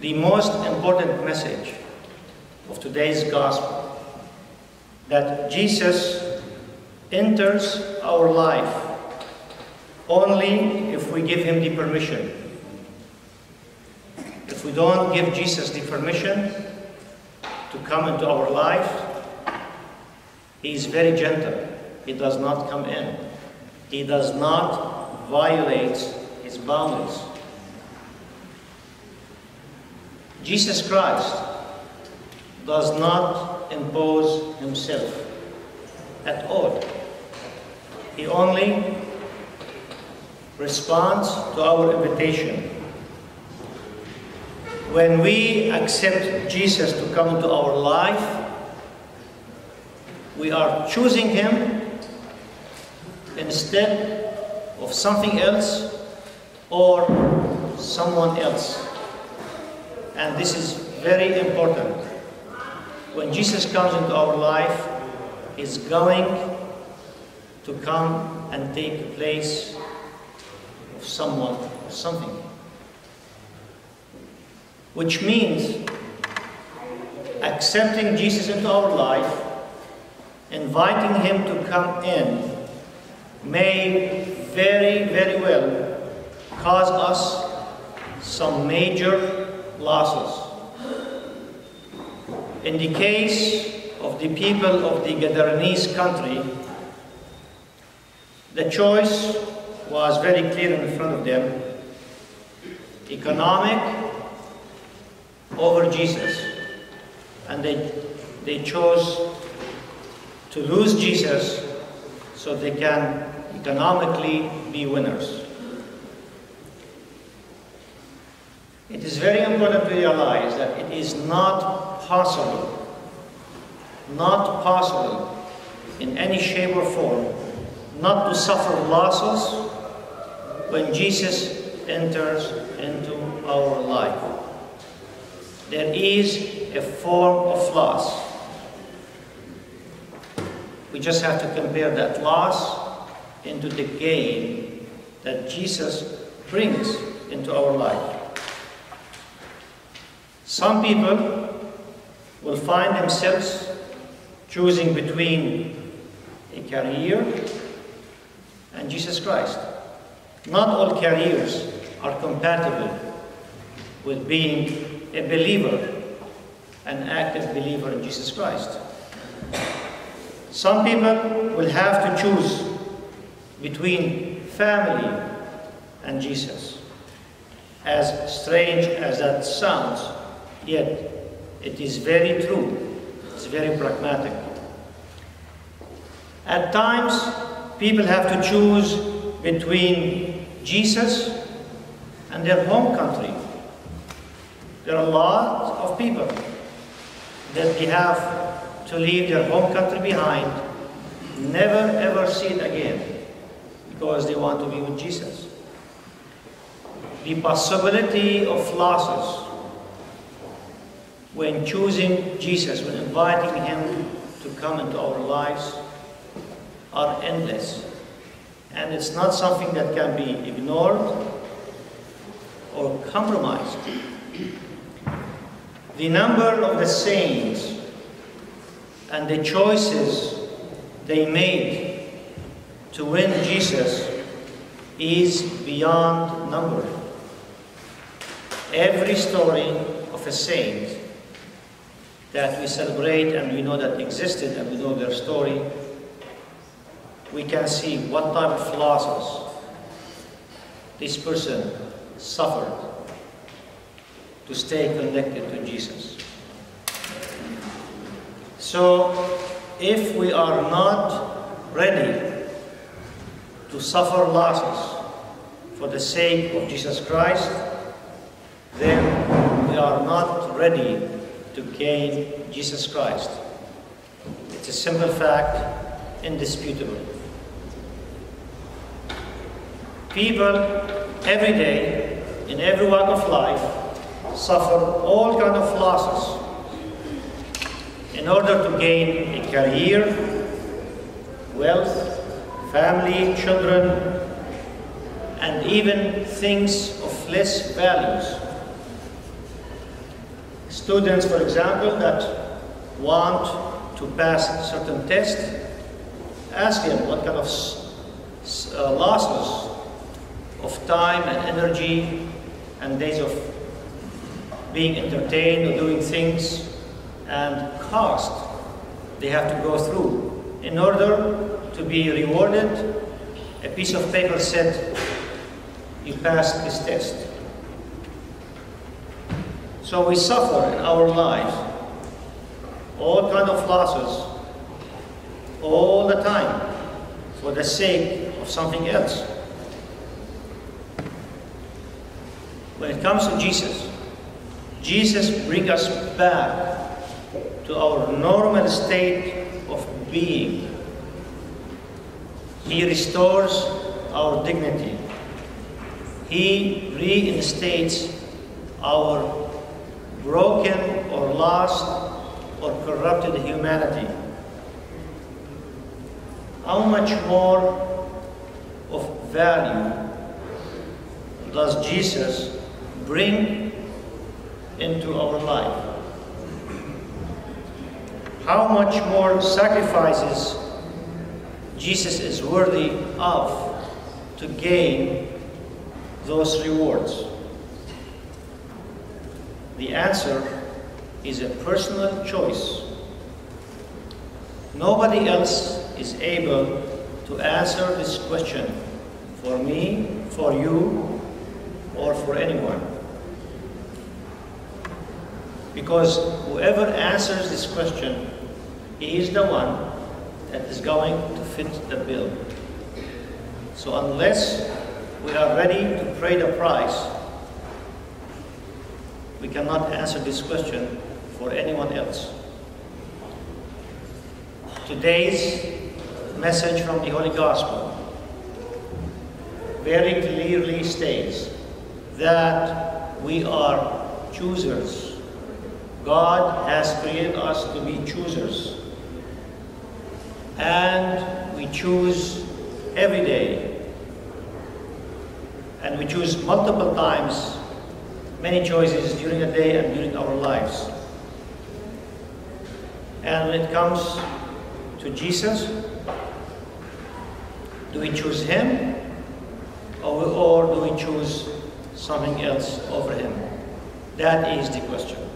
the most important message of today's gospel that Jesus enters our life only if we give him the permission. If we don't give Jesus the permission to come into our life, he is very gentle. He does not come in. He does not violate his boundaries. Jesus Christ does not impose himself at all. He only responds to our invitation. When we accept Jesus to come into our life, we are choosing him instead of something else or someone else. And this is very important. When Jesus comes into our life, He's going to come and take the place of someone or something. Which means accepting Jesus into our life, inviting Him to come in, may very, very well cause us some major losses. In the case of the people of the Gadarenese country, the choice was very clear in front of them. Economic over Jesus. And they, they chose to lose Jesus so they can economically be winners. It is very important to realize that it is not possible, not possible in any shape or form, not to suffer losses when Jesus enters into our life. There is a form of loss. We just have to compare that loss into the gain that Jesus brings into our life. Some people will find themselves choosing between a career and Jesus Christ. Not all careers are compatible with being a believer, an active believer in Jesus Christ. Some people will have to choose between family and Jesus. As strange as that sounds, Yet, it is very true. It's very pragmatic. At times, people have to choose between Jesus and their home country. There are a lot of people that they have to leave their home country behind, never ever see it again, because they want to be with Jesus. The possibility of losses when choosing Jesus, when inviting Him to come into our lives, are endless. And it's not something that can be ignored or compromised. The number of the saints and the choices they made to win Jesus is beyond number. Every story of a saint that we celebrate and we know that existed and we know their story, we can see what type of losses this person suffered to stay connected to Jesus. So, if we are not ready to suffer losses for the sake of Jesus Christ, then we are not ready to gain Jesus Christ. It's a simple fact, indisputable. People every day, in every walk of life, suffer all kind of losses in order to gain a career, wealth, family, children, and even things of less values Students, for example, that want to pass certain tests, ask him what kind of uh, losses of time and energy and days of being entertained or doing things and cost they have to go through in order to be rewarded. A piece of paper said, you passed this test. So we suffer in our lives all kind of losses all the time for the sake of something else. When it comes to Jesus, Jesus brings us back to our normal state of being. He restores our dignity. He reinstates our broken or lost or corrupted humanity. How much more of value does Jesus bring into our life? How much more sacrifices Jesus is worthy of to gain those rewards? The answer is a personal choice. Nobody else is able to answer this question for me, for you, or for anyone. Because whoever answers this question is the one that is going to fit the bill. So unless we are ready to pay the price, we cannot answer this question for anyone else. Today's message from the Holy Gospel very clearly states that we are choosers. God has created us to be choosers. And we choose every day. And we choose multiple times many choices during the day and during our lives. And when it comes to Jesus, do we choose Him or, do we choose something else over Him? That is the question.